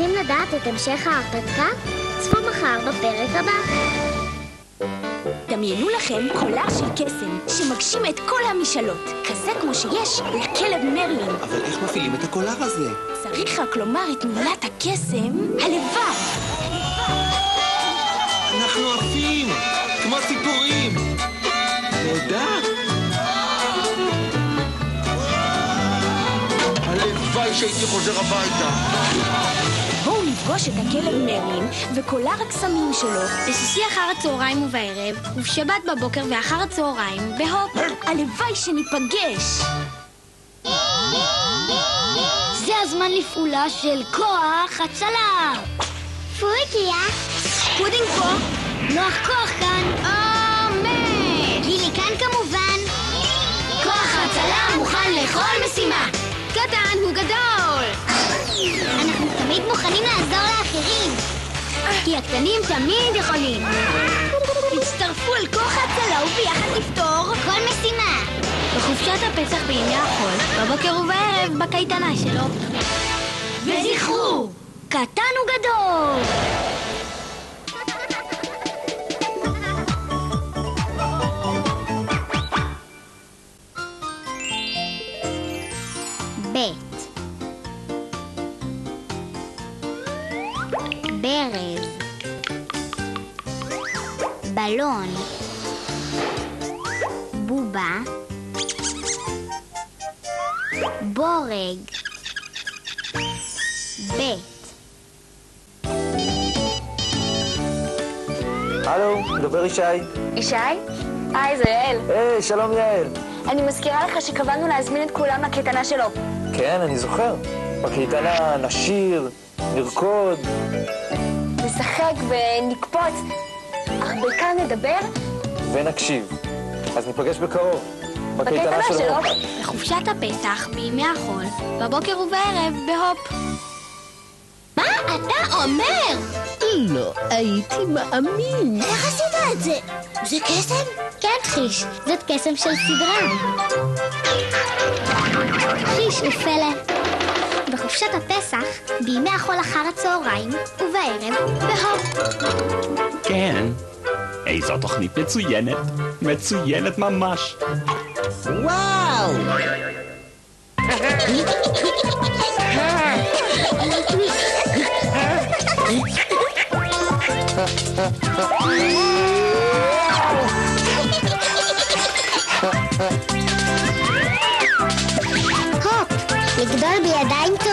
רוצים לדעת את המשך ההרפתקה? צפו מחר בפרק הבא. דמיינו לכם קולר של קסם שמגשים את כל המשאלות, כזה כמו שיש לכלב מרלין. אבל איך מפעילים את הקולר הזה? צריך רק לומר את מילת הקסם, הלבב. אנחנו עפים! כמו ציפורים! נהדר! הלוואי שהייתי חוזר הביתה! נפגוש את הכלב מרלין וקולר הקסמים שלו. בשישי אחר הצהריים ובערב, ובשבת בבוקר ואחר הצהריים, בהופ. הלוואי שניפגש! זה הזמן לפעולה של כוח הצלה! פורקיה! פודינג פה! נוח כוח כאן! אמן! גילי כאן כמובן! כוח הצלה מוכן לכל משימה! קטן הוא גדול! תמיד מוכנים לעזור לאחרים! כי הקטנים תמיד יכולים! הצטרפו אל כוח ההצלה וביחד נפתור כל משימה! בחופשת הפסח בימי החול, בבוקר ובערב בקייטנה שלו. וזכרו! קטן וגדול! ב' הלו, מדבר ישי. ישי? היי, זה יעל. היי, שלום יעל. אני מזכירה לך שקבענו להזמין את כולם לקייטנה שלו. כן, אני זוכר. בקייטנה נשיר, נרקוד. נשחק ונקפוץ, אך בעיקר נדבר ונקשיב. אז ניפגש בקרוב. בקייטנה שלו. בחופשת הפסח בימי החול, בבוקר ובערב בהופ. מה אתה אומר? לא הייתי מאמין. איך עשית את זה? זה קסם? כן, חיש. זאת קסם של סדרה. חיש ופלא. בחופשת הפסח, בימי החול אחר הצהריים, ובערב, בהופ. כן. איזו תוכנית מצוינת. מצוינת ממש. וואו! הופ! לגדול בידיים טובות.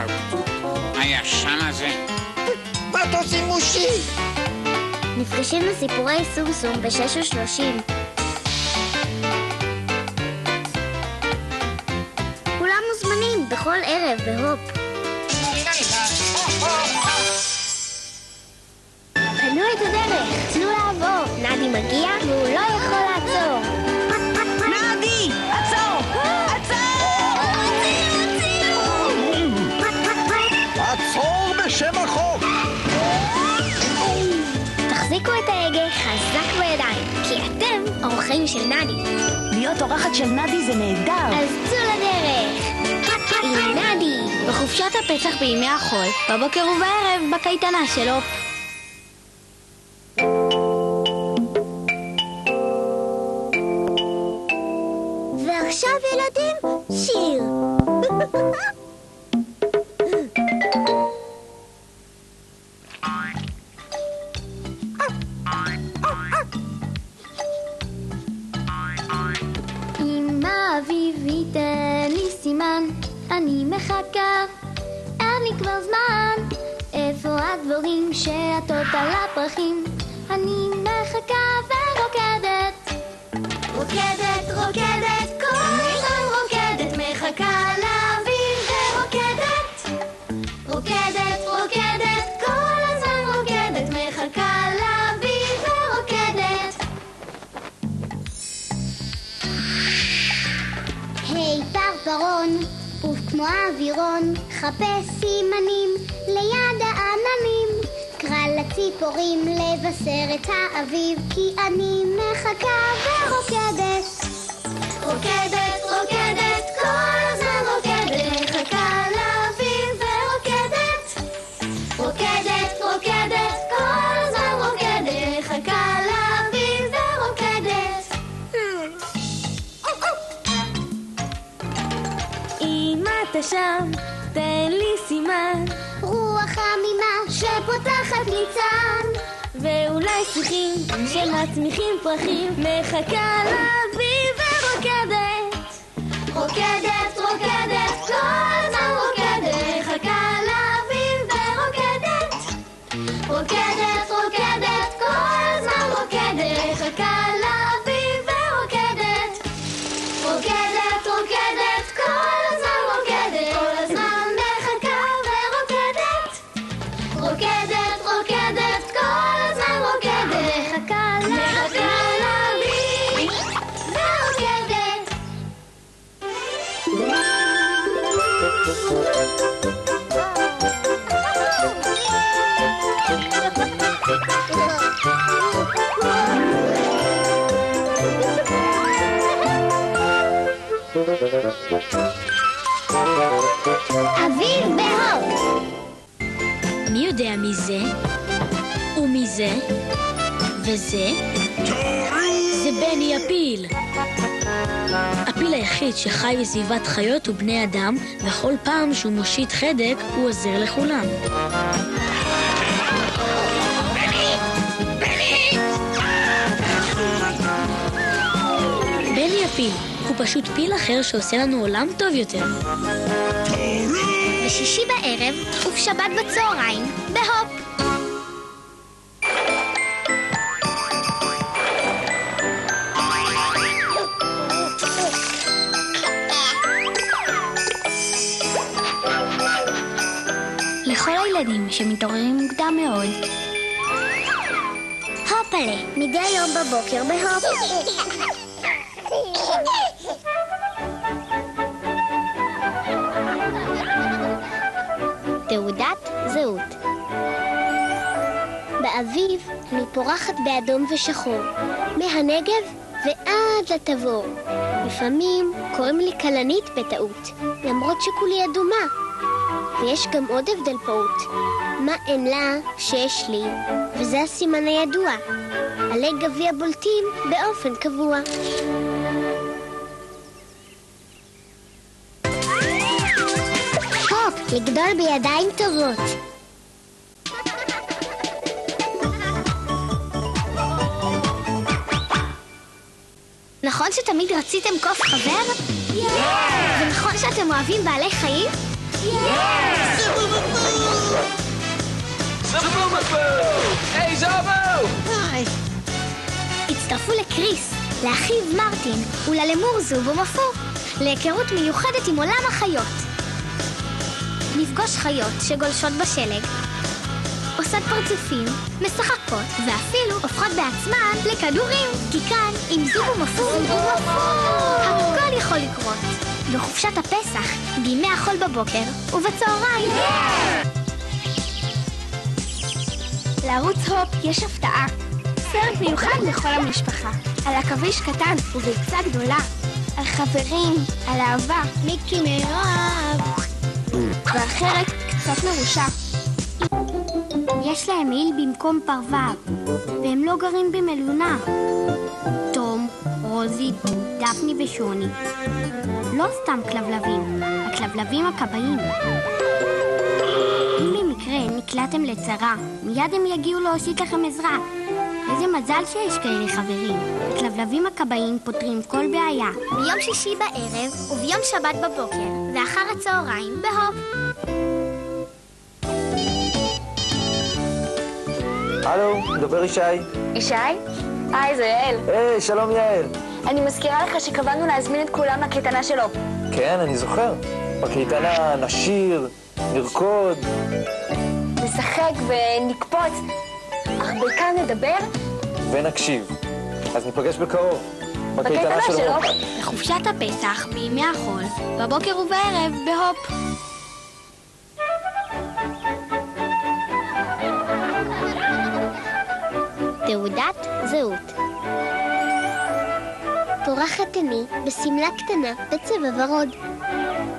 הסמרטוט הישן הזה? מה אתה עושים מושי? נפגשים לסיפורי סומסום ב-6:30. כולם מוזמנים בכל ערב בהופ. פנו את הדרך, תנו לעבור. נדי מגיע והוא לא יכול אורחים של נדי. להיות אורחת של נדי זה נהדר. אז צאו לדרך! עם נדי! בחופשת הפסח בימי החול, בבוקר ובערב בקייטנה שלו. ועכשיו ילדים, שיר. ייתן לי סימן, אני מחכה, אין לי כבר זמן. איפה הדבורים שעטות על הפרחים? אני מחכה ורוקדת. רוקדת. רוקדת חפש סימנים ליד העננים. קרא לציפורים לבשר את האביב, כי אני מחכה ורוקדת. רוקדת, רוקדת, כל הזמן רוקדת, מחכה לאביב ורוקדת. רוקדת, רוקדת, כל הזמן רוקדת, מחכה לאביב ורוקדת. אתה שם, תן לי סימן, רוח חמימה שפותחת ניצן. ואולי שיחים שמצמיחים פרחים, מחכה לאביב ורוקדת. רוקדת, רוקדת, אביב בהופ! מי יודע מי זה? ומי זה? וזה? זה בני הפיל. הפיל היחיד שחי בסביבת חיות ובני אדם, וכל פעם שהוא מושיט חדק, הוא עוזר לכולם. בני הפיל, פשוט פיל אחר שעושה לנו עולם טוב יותר. בשישי בערב ובשבת בצהריים בהופ! לכל הילדים שמתעוררים מוקדם מאוד, הופלה, מדי יום בבוקר בהופ! זהות באביב אני פורחת באדום ושחור, מהנגב ועד לתבור. לפעמים קוראים לי כלנית בטעות, למרות שכולי אדומה. ויש גם עוד הבדל פעוט. מה אין לה שיש לי, וזה הסימן הידוע. עלי גביע בולטים באופן קבוע. לגדול בידיים טובות. נכון שתמיד רציתם קוף חבר? ונכון שאתם אוהבים בעלי חיים? היי, זובו! הצטרפו לקריס, לאחיו מרטין וללמור זובו מפו, להיכרות מיוחדת עם עולם החיות. נפגוש חיות שגולשות בשלג, עושות פרצופים, משחקות, ואפילו הופכות בעצמן לכדורים. כי כאן, עם זובו מפו, הכל יכול לקרות. בחופשת הפסח, בימי החול בבוקר ובצהריים. לערוץ הופ יש הפתעה. סרט מיוחד לכל המשפחה. על עכביש קטן וביצה גדולה. על חברים, על אהבה. מיקי מאוהב. ואחרת קצת מרושע. יש להם מעיל במקום פרווה, והם לא גרים במלונה. תום, רוזי, דפני ושוני. לא סתם כלבלבים, הכלבלבים הכבאים. אם במקרה נקלעתם לצרה, מיד הם יגיעו להושיט לכם עזרה. איזה מזל שיש כאלה חברים. הכלבלבים הכבאים פותרים כל בעיה. ביום שישי בערב וביום שבת בבוקר, ואחר הצהריים בהופ. הלו, מדבר ישי. ישי? היי, זה יעל. היי, שלום יעל. אני מזכירה לך שקבענו להזמין את כולם לקייטנה שלו. כן, אני זוכר. בקייטנה נשיר, נרקוד. נשחק ונקפוץ, בעיקר נדבר ונקשיב. אז ניפגש בקרוב. בקייטנה של הופ. בחופשת הפסח, בימי החול, בבוקר ובערב, בהופ. תעודת זהות. פורחת אני בשמלה קטנה בצבע ורוד,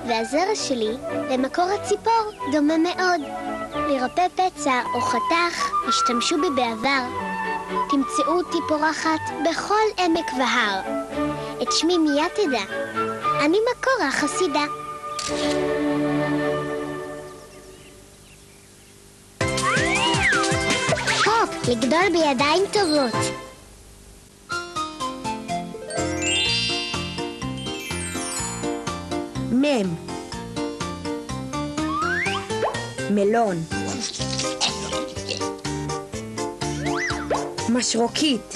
והזרע שלי למקור הציפור דומה מאוד. לרפא פצע או חתך השתמשו בי בעבר. תמצאו אותי פורחת בכל עמק והר. את שמי מיד תדע, אני מקור החסידה. הופ, לגדול בידיים טובות. מם מלון משרוקית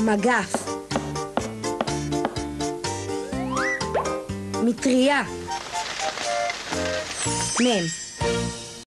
מגף. מטריה. מם